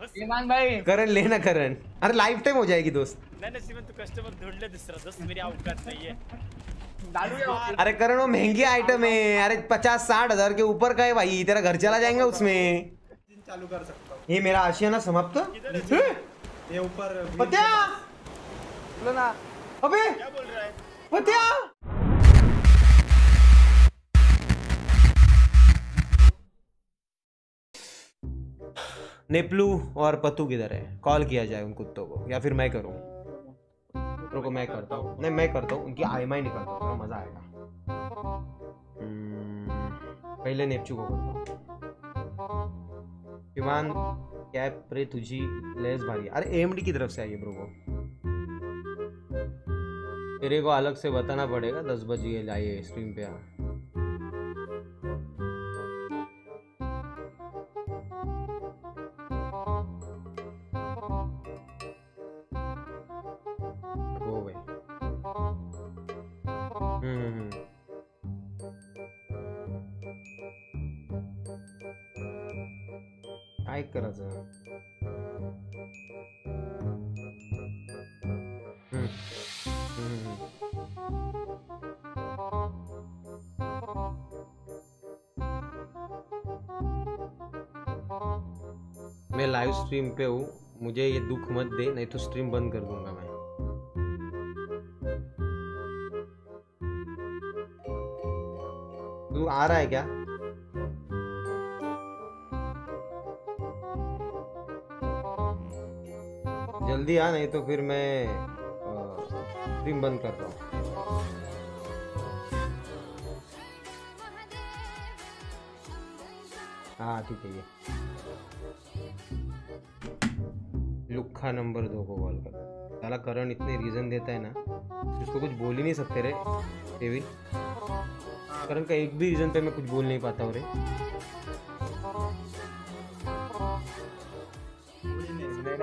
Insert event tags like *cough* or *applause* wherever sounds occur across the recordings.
दोस्त। भाई। करण लेना करण। अरे लाइफ टाइम हो जाएगी दोस्त। नाही नाही सिमन तू कस्टमर ढूंढ ले दुसरा दोस्त मेरी औकात नहीं है। है। अरे करण वो महँगी आइटम है। अरे पचास साठ हज़ार के ऊपर का है भाई। तेरा घर चला जाएगा उसमें। चालू कर सकता हूँ। ये मेरा आशियाना समाप्त। ये ऊपर पत्या! बोलो ना। अबे! क्या बोल रहा है? पत्या! नेपलू और पत्तू किधर है? कॉल किया जाए उन कुत्तों को या फिर मैं करूँ? रुको मैं करता हूँ। नहीं मैं करता हूँ उनकी आई माई निकलता हूँ मज़ा आएगा। हम्म, पहिले नेपचू को करता हूँ। विमान कैप रे तुझी लेस भारी। अरे एमडी की तरफ़ से आइए ब्रो को तेरे को अलग से बताना पड़ेगा दस बजे आइए स्ट्रीम पे आ। मैं लाइव स्ट्रीम पे हूँ। मुझे ये दुख मत दे, नहीं तो स्ट्रीम बंद कर दूँगा मैं। तू आ रहा है क्या? जल्दी आ, नहीं तो फिर मैं स्ट्रीम बंद कर रहा हूँ हाँ ठीक है ये। लुखा नंबर दो को कॉल कर साला करण इतने रीजन देता है ना उसको कुछ बोल ही नहीं सकते रे केविन करण का एक भी रीजन पे मैं कुछ बोल नहीं पाता हूँ रे।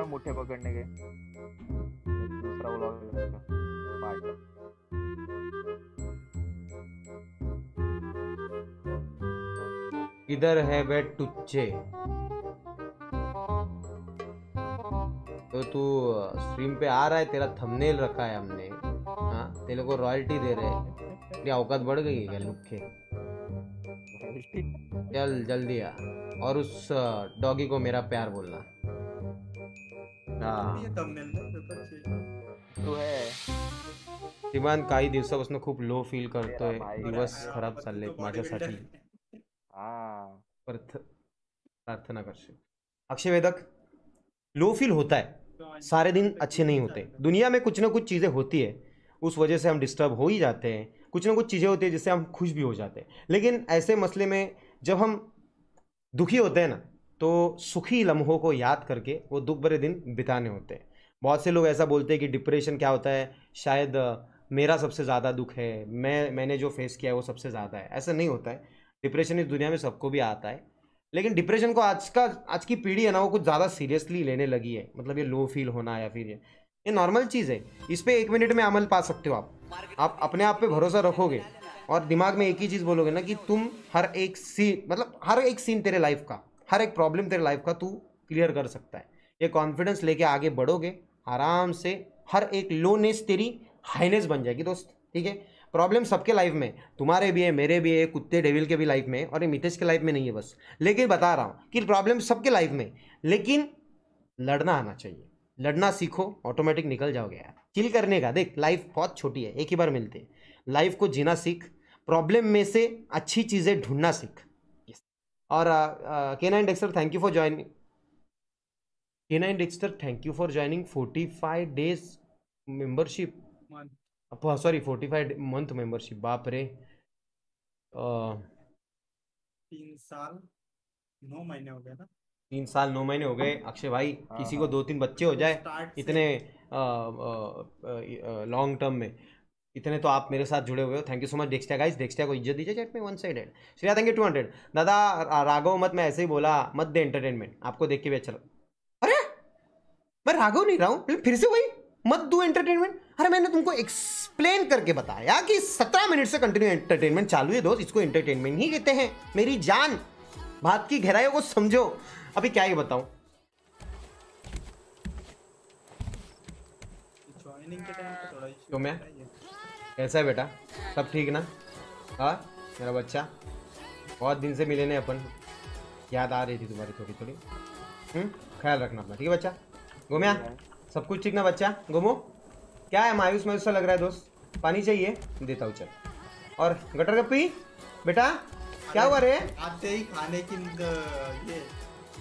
मुठ्ठे पकड़ने के दूसरा इधर है बे टुच्चे? तो तू स्ट्रीम पे आ रहा है तेरा थंबनेल रखा है हमने। हाँ तेरे को रॉयल्टी दे रहे हैं। तेरी औकात बढ़ गई है क्या लुखे चल जल्दी आ। और उस डॉगी को मेरा प्यार बोलना। हाँ. तू है। काही दिवसापासून खूप लो फील करतोय भाई. दिवस खराब आपण चाललेत तो माझ्यासाठी प्रार्थना करशील। अक्षय वेदक लो फील होता है। सारे दिन अच्छे नहीं होते। दुनिया में कुछ ना कुछ चीज़ें होती है। उस वजह से हम डिस्टर्ब हो ही जाते हैं। कुछ ना कुछ चीज़ें होती है जिससे हम खुश भी हो जाते हैं। लेकिन ऐसे मसले में जब हम दुखी होते हैं ना तो सुखी लम्हों को याद करके वो दुख भरे दिन बिताने होते हैं। बहुत से लोग ऐसा बोलते हैं कि डिप्रेशन क्या होता है? शायद मेरा सबसे ज़्यादा दुख है। मैं, मैंने जो फेस किया है वो सबसे ज़्यादा है। ऐसा नहीं होता है। डिप्रेशन इस दुनिया में सबको भी आता है। लेकिन डिप्रेशन को आज का, आज की पीढ़ी है ना, वो कुछ ज़्यादा सीरियसली लेने लगी है। मतलब ये लो फील होना या फिर ये ये नॉर्मल चीज़ है। इस पर एक मिनट में अमल पा सकते हो आप। आप अपने आप पे भरोसा रखोगे और दिमाग में एक ही चीज़ बोलोगे ना कि तुम हर एक सीन मतलब हर एक सीन तेरे लाइफ का, हर एक प्रॉब्लम तेरे लाइफ का तू क्लियर कर सकता है। ये कॉन्फिडेंस लेके आगे बढ़ोगे, आराम से हर एक लोनेस तेरी हाईनेस बन जाएगी दोस्त, ठीक है? प्रॉब्लम सबके लाइफ में, तुम्हारे भी है, मेरे भी है, कुत्ते डेविल के भी लाइफ में और ये मितेश के लाइफ में नहीं है बस। लेकिन बता रहा हूँ कि प्रॉब्लम सबके लाइफ में लेकिन लड़ना आना चाहिए। लड़ना सीखो ऑटोमेटिक निकल जाओगे यार। चिल करने का, देख लाइफ बहुत छोटी है, एक ही बार मिलती है। लाइफ को जीना सीख प्रॉब्लम में से अच्छी चीज़ें ढूंढना सीख. और K nine Dexter thank you for joining K nine Dexter thank you for joining forty five days membership sorry forty five month membership बाप रे। तीन साल नौ महीने हो गए ना? तीन साल नौ महीने हो गए। अक्षय भाई किसी को दो तीन बच्चे हो जाए इतने लॉन्ग टर्म में। इतने तो आप मेरे साथ जुड़े हुए हो। Thank you so much Dextia guys Dextia को इज़्ज़त दीजिए चैट में one sided Shreya thank you two hundred दादा राघव मत मैं ऐसे ही बोला मत दे एंटरटेनमेंट आपको देख के भी अच्छा लगा अरे! मैं राघव नहीं रहा हूँ फिर से वही? मत दो एंटरटेनमेंट अरे मैंने तुमको एक्सप्लेन करके बताया कि सत्रह मिनट से कंटिन्यू एंटरटेनमेंट चालू है दोस्त। इसको एंटरटेनमेंट ही कहते हैं। मेरी जान बात की गहराइयों को समझो। अभी क्या ही बताऊँ। क्यों मैं कैसा है बेटा? सब ठीक ना? हाँ मेरा बच्चा? बहुत दिन से मिले नहीं अपन। याद आ रही थी तुम्हारी थोड़ी थोड़ी। हम्म, ख्याल रखना अपना ठीक है बच्चा? गोम्या सब कुछ ठीक ना बच्चा? गोमो? क्या है मायूस मायूस सा लग रहा है दोस्त? पानी चाहिए? देता हूँ चल। और गटर गप्पी बेटा क्या हुआ रे? आते ही खाने की ये।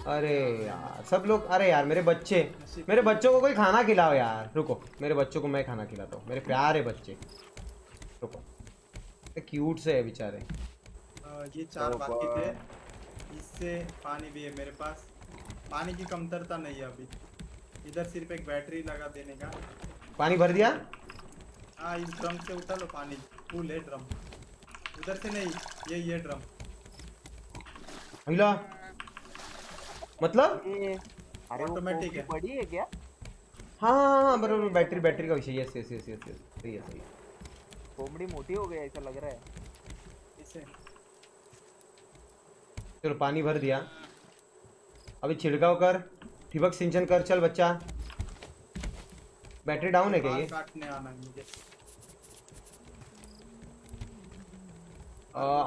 अरे यार सब लोग अरे यार मेरे बच्चे। मेरे बच्चों को कोई खाना खिलाओ यार। रुको मेरे बच्चों को मैं खाना खिलाता हूँ। मेरे प्यारे बच्चे। रुको। क्यूट से है बेचारे। ये चार बाकी थे। इससे पानी भी है मेरे पास। पानी की कमतरता नहीं है अभी। इधर सिर्फ़ एक बैटरी लगा देने का। पानी भर दिया? हाँ इस ड्रम से उठा लो पानी। फुल है ड्रम। उधर से नहीं ये ये ड्रम। हिला मतलब? अरे वो Automatic है। बड़ी है क्या? हाँ हाँ हाँ बराबर बैटरी बैटरी का विषय। Yes yes yes yes yes सही है सही है। कोमड़ी मोटी हो गई ऐसा लग रहा है। इसे। चलो पानी भर दिया। अभी छिड़काव कर ठिबक सिंचन कर चल बच्चा। बैटरी डाउन है क्या ये? काटने आना है मुझे।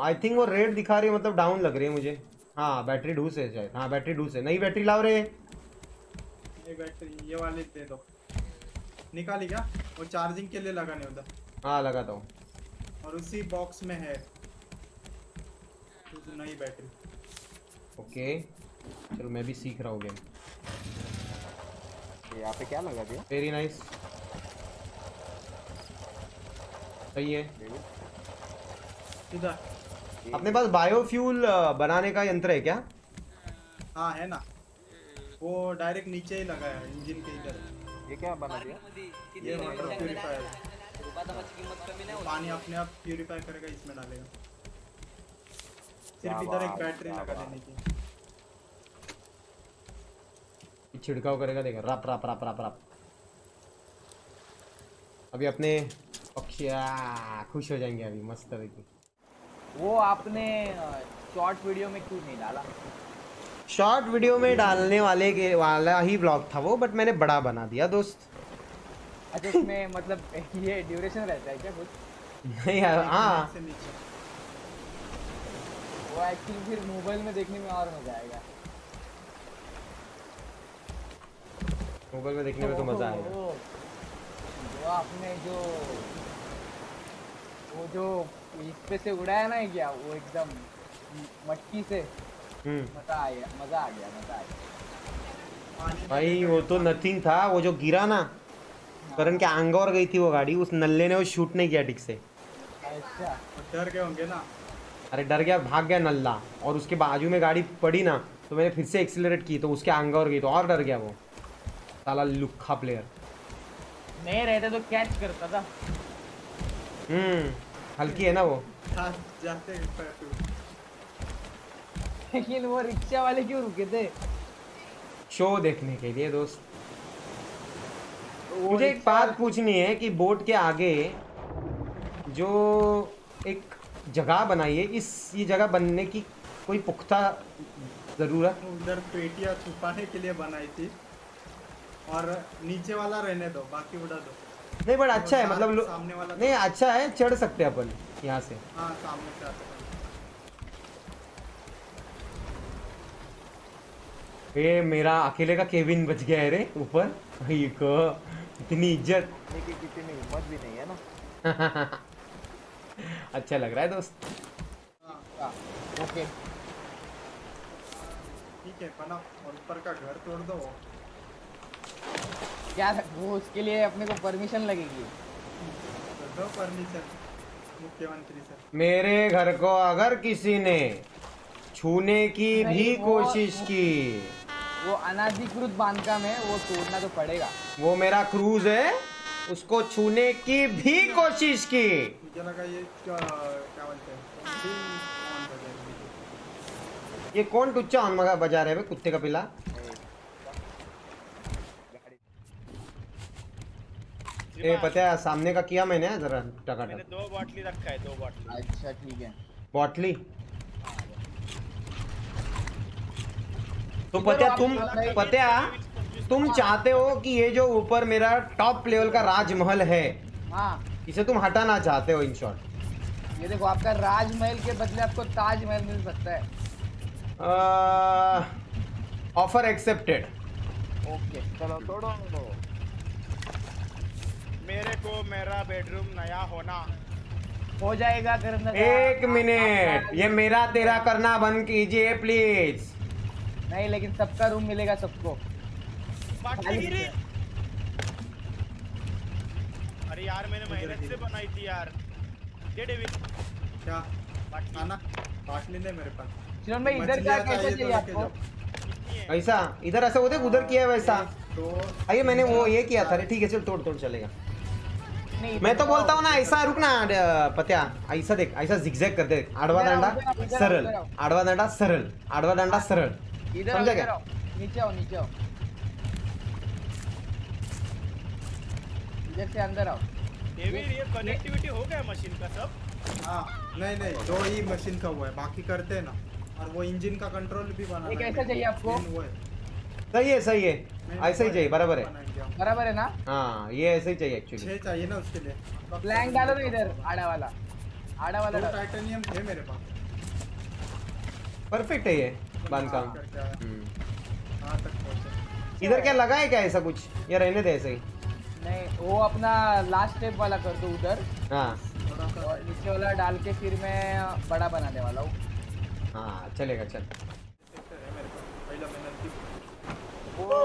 आई थिंक वो रेड दिखा रही है मतलब डाउन लग रही है मुझे। हाँ बैटरी ढूस है शायद। हाँ बैटरी ढूस है नई बैटरी लाओ रे। बैटरी ये वाली दे दो। निकाली क्या? वो चार्जिंग के लिए लगाने उधर हाँ लगाता हूँ। और उसी बॉक्स में है। नई बैटरी। ओके। चलो मैं भी सीख रहा हूँ गेम यहाँ पे क्या लगा दिया? वेरी नाइस सही है। इधर। अपने पास बायोफ्यूल बनाने का यंत्र है क्या? हाँ है ना। वो डायरेक्ट नीचे ही लगा है इंजन के इधर। ये क्या बना दिया? ये वाटर प्यूरिफायर पानी अपने आप प्यूरिफाई करेगा इसमें डालेगा। सिर्फ़ इधर एक बैटरी लगा देने की ये छिड़काव करेगा देखा रप रप रप रप रप। अभी अपने पक्षी खुश हो जाएँगे अभी मस्त तरीके। वो आपने शॉर्ट वीडियो में क्यों नहीं डाला? शॉर्ट वीडियो में डालने वाले के वाला ही ब्लॉग था वो बट मैंने बड़ा बना दिया दोस्त। अच्छा इसमें मतलब ये ड्यूरेशन रहता है क्या कुछ? नहीं यार, हाँ। वो एक्चुअली फिर मोबाइल में देखने में और मज़ा आएगा। मोबाइल में देखने में तो मज़ा आएगा। वो, वो आपने जो वो जो इस पे से उड़ाया ना क्या वो एकदम मटकी से हम्म। मज़ा आ गया मज़ा आ गया मज़ा आ गया। भाई वो तो नथिंग था। वो जो गिरा ना करण के आंगोर गई थी वो गाड़ी उस नल्ले ने वो शूट नहीं किया ठीक से। अच्छा। डर गए होंगे ना। अरे डर गया भाग गया नल्ला और उसके बाजू में गाड़ी पड़ी ना तो मैंने फिर से एक्सीलरेट की तो उसके आंगोर गई तो और डर गया वो। साला लुखा प्लेयर नहीं रहते तो कैच करता था। हम्म हल्की है ना वो? जाते पैर लेकिन वो रिक्शा वाले क्यों रुके थे? शो देखने के लिए दोस्त। मुझे एक बात पूछनी है कि बोट के आगे जो एक जगह बनाई है इस ये जगह बनने की कोई पुख्ता ज़रूरत? उधर पेटियाँ छुपाने के लिए बनाई थी। और नीचे वाला रहने दो बाकी उड़ा दो। नहीं बट अच्छा है मतलब सामने वाला नहीं अच्छा है चढ़ सकते हैं अपन यहाँ से। हाँ सामने से आता है। ये मेरा अकेले का केविन बच गया है रे ऊपर। भाई को इतनी इज़्ज़त। हिम्मत भी नहीं है ना। *laughs* अच्छा लग रहा है दोस्त। हाँ, ओके। ठीक है और ऊपर का घर तोड़ दो। क्या वो उसके लिए अपने को परमिशन लगेगी। दो परमिशन मुख्यमंत्री मेरे घर को अगर किसी ने छूने की भी कोशिश की। वो अनाधिकृत बांधकाम है वो तोड़ना तो पड़ेगा। वो मेरा क्रूज है उसको छूने की भी कोशिश की। मुझे लगा ये क्या क्या बोलते हैं? ये कौन टुच्चा ऑन मगा बजा रहे हैं कुत्ते का पिला? ये पता है सामने का किया मैंने जरा मैंने टकाटक दो बॉटली रखा है दो बॉटली अच्छा ठीक है। बॉटली तो पत्या तुम पत्या तुम चाहते हो कि ये जो ऊपर मेरा टॉप लेवल का राजमहल है हाँ। इसे तुम हटाना चाहते हो इन शॉर्ट ये देखो आपका राजमहल के बदले आपको ताजमहल मिल सकता है। Offer accepted okay. चलो तोड़ो। मेरे को मेरा बेडरूम नया होना। हो जाएगा करना एक मिनट ये मेरा तेरा करना बंद कीजिए प्लीज़ नहीं लेकिन सबका रूम मिलेगा सबको। बाकी अरे यार मैंने मेहनत से बनाई थी यार। ये डेविड क्या? खाना बाटली नहीं मेरे पास। चिरन भाई इधर क्या कैसे चाहिए तो आपको? ऐसा इधर ऐसा होते उधर किया है वैसा। तो अरे मैंने वो ये किया था। रे ठीक है चल तोड़ तोड़ चलेगा। मैं तो बोलता हूँ ना ऐसा रुक ना पत्या ऐसा देख ऐसा जिगजैग कर दे आडवा डंडा सरल आडवा डंडा सरल आडवा डंडा सरल। समझा क्या? नीचे आओ नीचे आओ। इधर से अंदर आओ। डेविड ये कनेक्टिविटी हो गया मशीन का सब? हाँ नहीं नहीं दो ही मशीन का हुआ है बाकी करते हैं ना। और वो इंजन का कंट्रोल भी बना है। कैसा चाहिए आपको? है सही है सही है। ऐसा ही चाहिए बराबर है। बराबर है ना? हाँ ये ऐसे ही चाहिए एक्चुअली छह चाहिए ना उसके लिए। प्लैंक डालो ना इधर आड़ा वाला। आड़ा वाला टाइटेनियम थे मेरे पास। परफेक्ट है ये बांधकाम करके आया। हम्म। हाँ इधर क्या लगा है क्या ऐसा कुछ? या रहने दे ऐसे ही। नहीं वो अपना लास्ट स्टेप वाला कर दो उधर। हाँ। नीचे वाला डाल के फिर मैं बड़ा बनाने वाला हूँ। हाँ चलेगा चल sector है मेरे पास पहला मेहनत की वो वो नेट लेके आओ क्या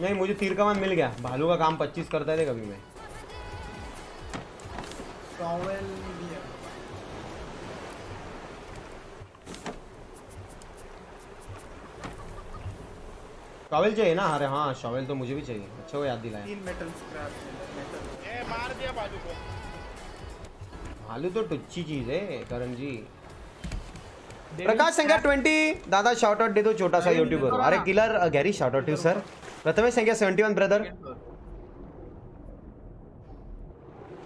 नहीं मुझे तीर कमान मिल गया। भालू का काम 25 करता है कभी मैं। टॉवेल शॉवेल चाहिए ना? अरे हाँ शॉवेल तो मुझे भी चाहिए। अच्छा वो याद दिलाया। तीन मेटल स्क्रैप मेटल ए मार दिया बाजू को। भालू तो टुच्ची चीज़ है करण जी। प्रकाश संख्या ट्वेंटी दादा शॉर्ट आउट दे दो छोटा सा यूट्यूबर अरे killer Gary shout out sir Prathamesh संख्या सेव्हन्टी वन ब्रदर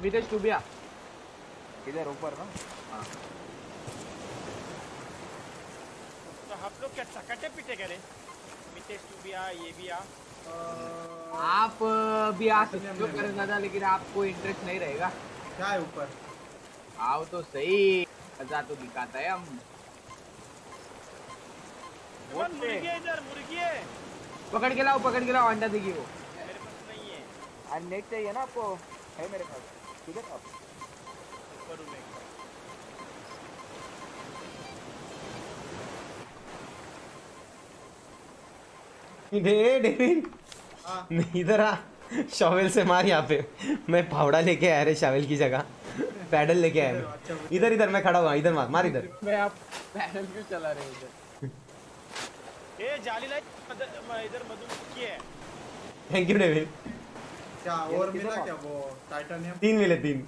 विदेश टुबिया इधर ऊपर ना। तो हम लोग क्या चकाटे पीटे करे मितेश तू भी आ ये भी आ। आप भी आ सकते हो करण दादा लेकिन आपको इंटरेस्ट नहीं रहेगा। क्या है ऊपर? आओ तो सही। मज़ा तो दिखाता है हम कौन मुर्गी है इधर मुर्गी है पकड़ के लाओ पकड़ के लाओ अंडा देगी वो। मेरे पास नहीं है। और नेट चाहिए ना आपको? है मेरे पास। आप। करूँ मैं। डे डेविड हाँ। इधर आ। शॉवेल से मार यहाँ पे। मैं फावड़ा लेके आया रे शॉवेल की जगह। पैडल लेके आया मैं। इधर इधर मैं खड़ा हुआ इधर मार मार इधर। मैं आप पैदल क्यों चला रहे हो इधर? ए जाली लाइट इधर मधुमक्खी है? थैंक यू डेविड क्या और मिला क्या वो टाइटेनियम तीन मिले तीन।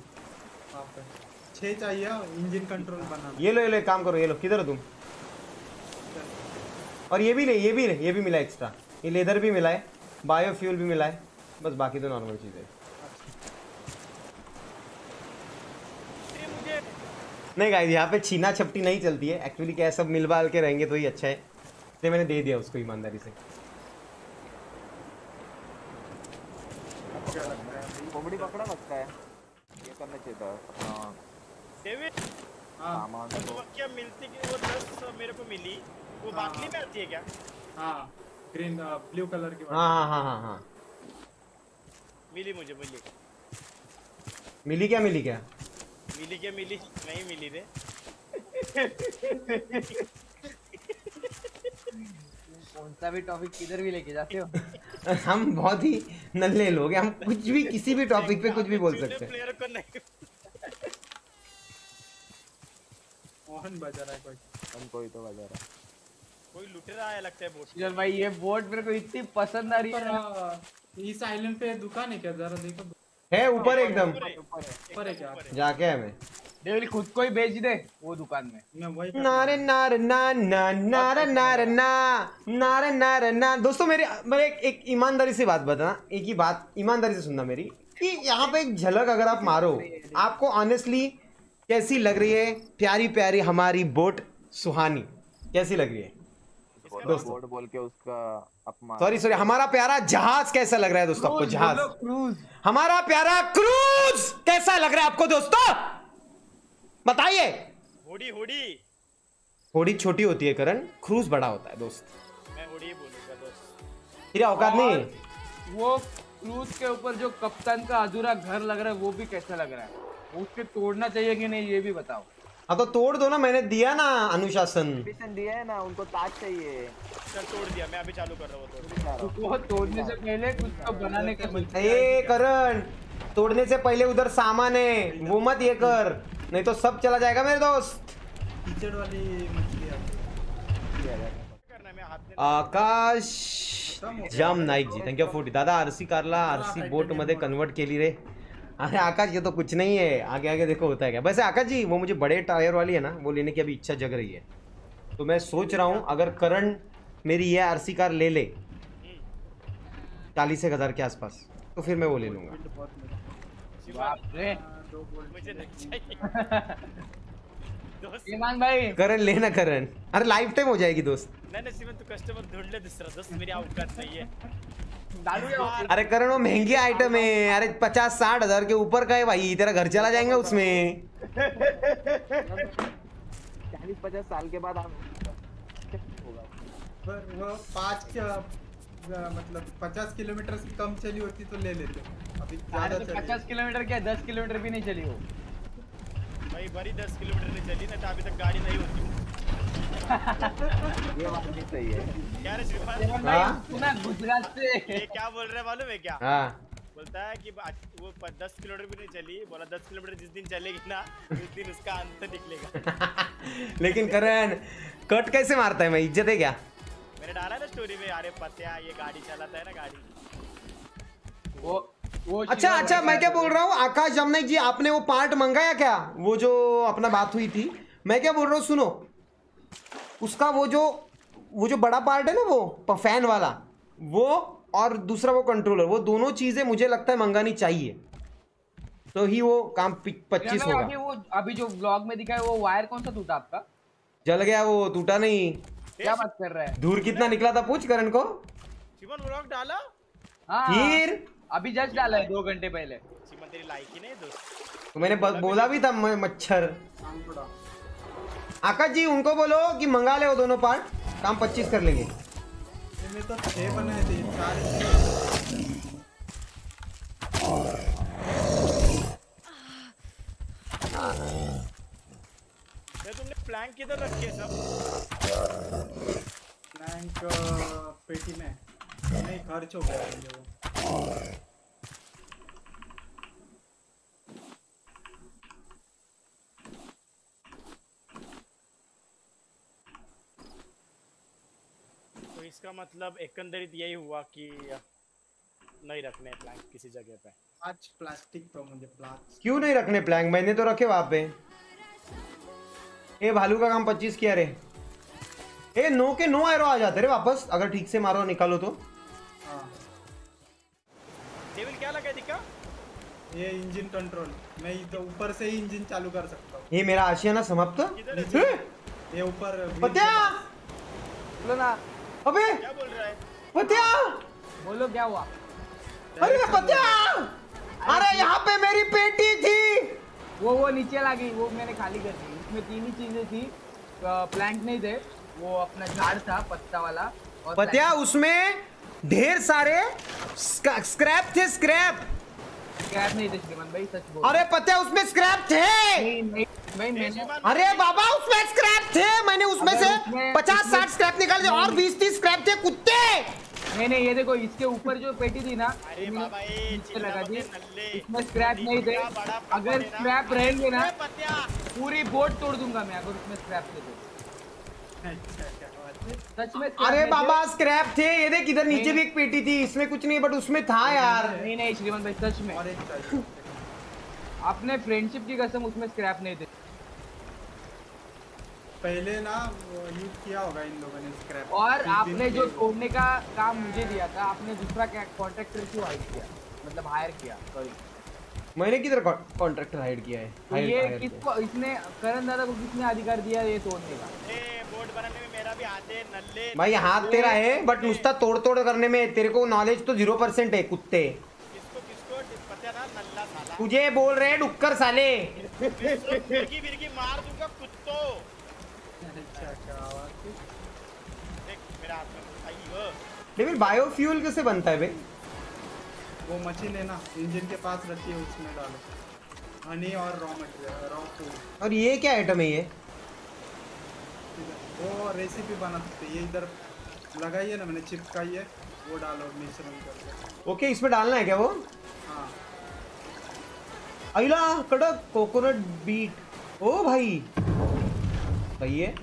छह चाहिए इंजन कंट्रोल बनाना ये लो ये लो काम करो ये लो किधर हो तुम? और ये भी ले ये भी ले ये भी मिला एक्स्ट्रा ये लेदर भी मिला है बायो फ्यूल भी मिला है बस बाकी तो नॉर्मल चीज़ है। नहीं गाइस यहाँ पे छीना छपटी नहीं चलती है। एक्चुअली क्या है सब मिल बाल के रहेंगे तो ही अच्छा है। इसलिए मैंने दे दिया उसको ईमानदारी से। क्या है कोमड़ी पकड़ा लगता है। ये करना चाहिए था हाँ डेविड हाँ। तो मधुमक्खियाँ मिलती कि वो दस मेरे को मिली? वो हाँ। बाटली में आती है क्या? हाँ ग्रीन ब्लू कलर की हाँ हाँ हाँ हाँ हाँ। मिली मुझे मिली। मिली क्या मिली क्या? मिली क्या मिली? नहीं मिली रे। *laughs* कौन सा भी टॉपिक किधर भी लेके जाते हो? *laughs* हम बहुत ही नल्ले लोग हैं हम कुछ भी किसी भी टॉपिक पे कुछ भी बोल सकते हैं। प्लेयर को नहीं। बजा रहा है कोई? हम कोई तो बजा रहा कोई लुटेरा आया लगता है बोट चल भाई ये बोट मेरे को इतनी पसंद आ रही है। इस आइलैंड पे दुकान है क्या? जरा देखो। है ऊपर एकदम। ऊपर। जाके। है मैं खुद को ही बेच दे वो दुकान में। मैं नारे नारे ना ना नारे नारे ना नारे नारे ना दोस्तों मेरे मेरे एक, एक ईमानदारी से बात बताना एक ही बात ईमानदारी से सुनना मेरी कि यहाँ पे एक झलक अगर आप मारो आपको ऑनेस्टली कैसी लग रही है? प्यारी प्यारी हमारी बोट सुहानी कैसी लग रही है? दोस्तों। बोल के उसका अपमान सॉरी सॉरी हमारा प्यारा जहाज़ कैसा लग रहा है दोस्तों आपको? जहाज़। क्रूज हमारा प्यारा क्रूज कैसा लग रहा है आपको दोस्तों? बताइए। होड़ी हुडी। थोड़ी छोटी होती है करण। क्रूज बड़ा होता है दोस्त। मैं हुडी बोलूँगा दोस्त। तेरी औकात नहीं। वो क्रूज के ऊपर जो कप्तान का अधूरा घर लग रहा है वो भी कैसा लग रहा है? उसके तोड़ना चाहिए कि नहीं ये भी बताओ। हाँ तो तोड़ दो ना मैंने दिया ना अनुशासन। दिया है ना उनको ताज चाहिए। चल तोड़ दिया मैं अभी चालू कर रहा हूँ वो तोड़ने से पहले कुछ तो बनाने का ए करण तोड़ने से पहले उधर सामान है वो मत ये कर नहीं तो सब चला जाएगा मेरे दोस्त। कीचड़ वाली आकाश जाम Naik ji thank you forty दादा आरसी कारला आरसी बोट मध्ये कन्वर्ट केली रे। अरे आकाश ये तो कुछ नहीं है। आगे आगे देखो होता है क्या? वैसे आकाश जी वो मुझे बड़े टायर वाली है ना वो लेने की अभी इच्छा जग रही है। तो मैं सोच रहा हूँ अगर करण मेरी ये आरसी कार ले ले चालीस एक हज़ार के आसपास तो फिर मैं वो ले लूँगा। दोस्त ईमान *laughs* भाई। करण लेना करण। अरे लाइफ टाइम हो जाएगी दोस्त। नहीं नहीं तू कस्टमर ढूंढ ले दूसरा दोस्त मेरी औकात नहीं है। अरे करण वो महँगी आइटम है। अरे पचास साठ हज़ार के ऊपर का है भाई। तेरा घर चला जाएगा उसमें। चालीस पचास साल के बाद हम होगा पर वो पाँच मतलब पचास किलोमीटर से कम चली होती तो ले लेते। अभी ज़्यादा तो पचास किलोमीटर क्या दस किलोमीटर भी नहीं चली हो भाई बड़ी दस किलोमीटर नहीं चली ना तो अभी तक गाड़ी नहीं होती। ये बात भी सही है? क्या रे श्रीमान ईमान? भाई ना गुजरात से ये क्या बोल रहे हैं मालूम है क्या? हाँ। बोलता है कि वो दस किलोमीटर भी नहीं चली बोला दस किलोमीटर जिस दिन चलेगी ना उस दिन उसका अंत निकलेगा। *laughs* लेकिन करण कट कैसे मारता है मैं इज़्ज़त है क्या? मैंने डाला ना स्टोरी में अरे पत्या ये गाड़ी चलाता है ना गाड़ी। वो वो अच्छा अच्छा मैं क्या बोल रहा हूँ आकाश जमनाई जी आपने वो पार्ट मंगाया क्या? वो जो अपना बात हुई थी मैं क्या बोल रहा हूँ सुनो। उसका वो जो वो जो बड़ा पार्ट है ना वो फ़ैन वाला वो और दूसरा वो कंट्रोलर वो दोनों चीज़ें मुझे लगता है मंगानी चाहिए। तो ही वो काम पच्चीस होगा। अभी वो अभी जो ब्लॉग में दिखा है वो वायर कौन सा टूटा आपका? जल गया वो टूटा नहीं। क्या बात कर रहा है? धूर कितना निकला था पूछ करण को। सिमन ब्लॉग डाला? हाँ। फिर? अभी जस्ट डाला है दो घंटे पहले। सिमन तेरी लाइक ही नहीं दोस्त। तो मैंने बोला भी था मच्छर। थोड़ा। आकाश जी उनको बोलो कि मंगा ले वो दोनों पार्ट काम पच्चीस कर लेंगे। तो छह बनाए थे तुमने प्लैंक किधर रखी है सब? प्लैंक पेटी में। नहीं खर्च हो गया है ये वो तो इसका मतलब एकंदरित यही हुआ कि नहीं रखने प्लैंक किसी जगह पे। आज प्लास्टिक तो मुझे प्लास्टिक क्यों नहीं रखने प्लैंक मैंने तो रखे वहाँ पे। ए भालू का काम पच्चीस किया रे। ए नो के नो एरो आ जाते रे वापस। अगर ठीक से मारो निकालो तो। हाँ। टेबल क्या लगा है दिक्का ये इंजन कंट्रोल मैं इधर ऊपर से ही इंजन चालू कर सकता हूँ। ये मेरा आशियाना समाप्त। है? हे? ये ऊपर पत्या! बोलो ना। अबे क्या बोल रहा है पत्या! बोलो क्या हुआ? अरे पत्या! अरे यहाँ पे मेरी पेटी थी। वो वो नीचे ला गई वो मैंने खाली कर दी। उसमें तीन ही चीज़ें थी। प्लैंक नहीं थे वो अपना झाड़ था पत्ता वाला और पत्या उसमें ढेर सारे स्क्रैप थे स्क्रैप स्क्रैप नहीं थे श्रीमान भाई सच बोल। अरे पत्या उसमें स्क्रैप थे। नहीं नहीं अरे बाबा उसमें स्क्रैप थे। मैंने उसमें से पचास साठ स्क्रैप निकाल दिए और बीस तीस स्क्रैप थे कुत्ते। नहीं नहीं ये देखो इसके ऊपर जो पेटी थी ना अरे बाबा लगा दी। इसमें स्क्रैप नहीं थे। अगर स्क्रैप रहेंगे ना पूरी बोट तोड़ दूँगा मैं अगर उसमें स्क्रैप थे तो। सच में अरे बाबा स्क्रैप थे। ये देख इधर नीचे भी एक पेटी थी इसमें कुछ नहीं बट उसमें था यार। नहीं नहीं श्रीमान भाई सच में। अपने फ्रेंडशिप की कसम उसमें स्क्रैप नहीं थे पहले ना यूज़ किया होगा इन लोगों ने स्क्रैप और आपने जो तोड़ने का काम मुझे दिया था आपने दूसरा कॉन्ट्रैक्टर क्यों हायर किया? मतलब हायर किया सॉरी मैंने किधर कॉन्ट्रैक्टर हाइड किया है? तो ये किसको इसने करण दादा को किसने अधिकार दिया ये तोड़ने का? ए बोर्ड बनाने में मेरा भी आते नल्ले भाई हाथ तेरा है बट नुसता तोड़ तोड़ करने में तेरे को नॉलेज तो ज़ीरो परसेंट है कुत्ते किसको किसको पता ना नल्ला साला तुझे बोल रहे हैं डुक्कर साले। बिरकी बिरकी मार दूँगा कुत्तो। अच्छा क्या आवाज़ देख मेरा हाथ में आई वो। लेकिन बायोफ्यूल कैसे बनता है बे वो मशीन है ना इंजन के पास रखी है उसमें डालो। हनी और रॉ मटेरियल रॉ फ़ूड और ये क्या आइटम है ये? वो रेसिपी बना सकते हैं। ये इधर लगाई है ना मैंने चिपकाई है वो डालो मिश्रण करके। ओके इसमें डालना है क्या वो? हाँ। अला कड़क कोकोनट बीट। ओ भाई। सही है